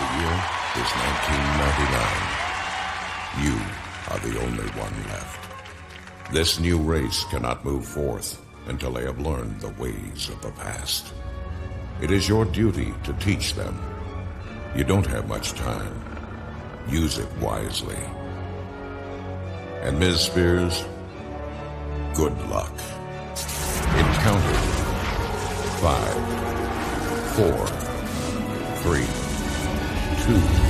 The year is 1999. You are the only one left. This new race cannot move forth until they have learned the ways of the past. It is your duty to teach them. You don't have much time. Use it wisely. And Ms. Spears, good luck. Encounter five, four, three, two,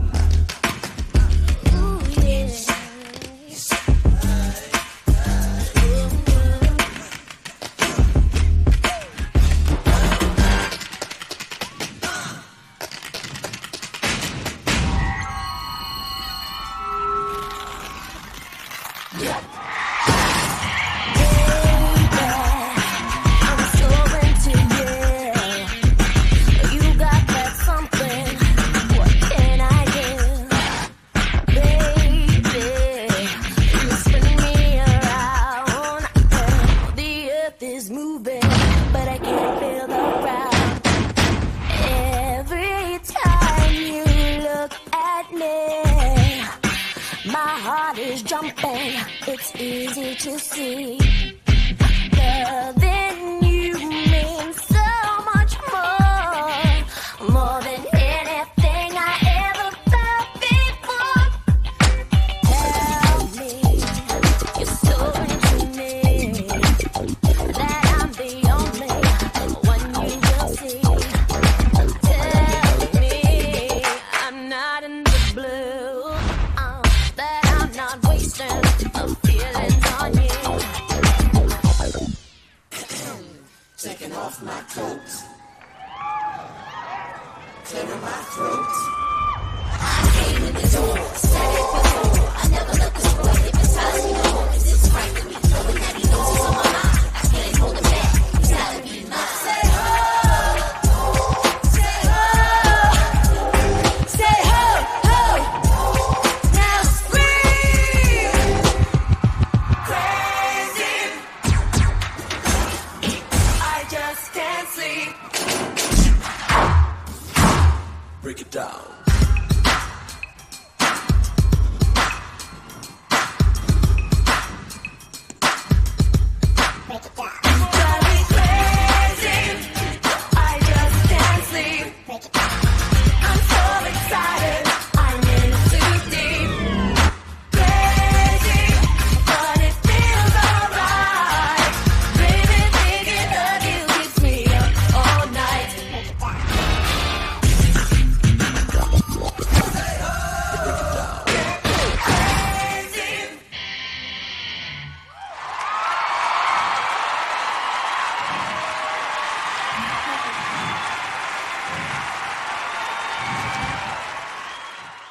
is. It's easy to see. Loving off my coat. Clearing my throat. break it down.